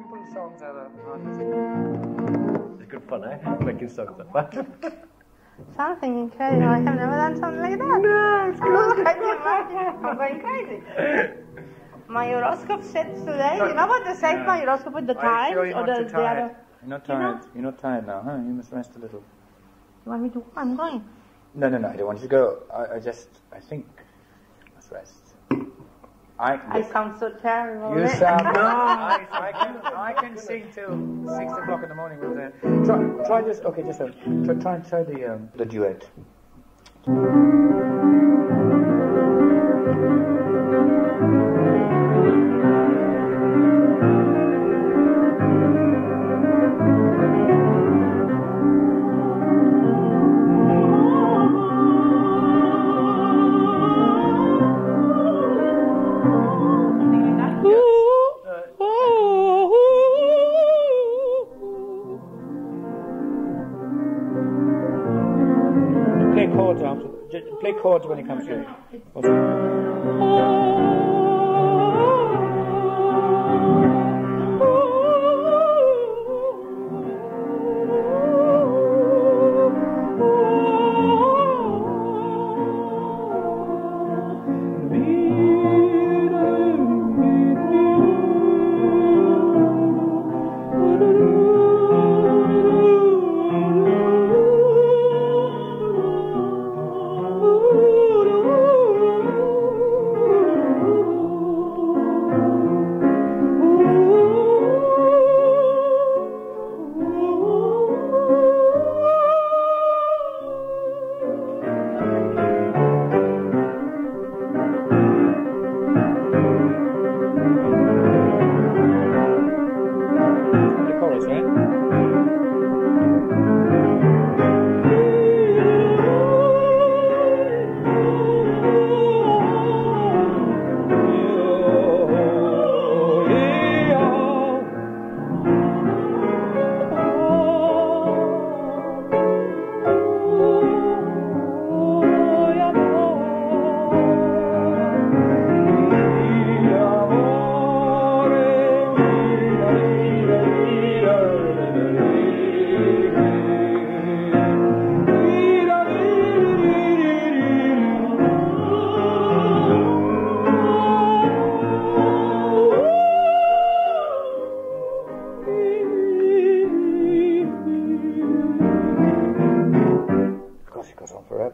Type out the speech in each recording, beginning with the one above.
simple songs are the hardest. It's good fun, eh? Making songs like that. Something incredible. I have never done something like that. no, it's good. I can imagine. I'm going crazy. My horoscope said today, you know what they say Yeah. my horoscope with the Are you times sure you're or not the, too the tired? other? You're not You know- tired. You're not tired now, huh? You must rest a little. You want me to? I'm going. No, no, no. I don't want you to go. I, I just, I think, you must rest. I, I sound so terrible. You sound. no, I, I can, I can sing till six o'clock in the morning with that. Try, try just. Okay, just a, try, try, try the, um, the duet. Chords. Play chords when it comes to it.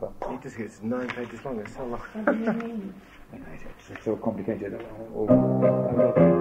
Goes forever. It just gets nine pages long. It's so long. It's so complicated. Oh,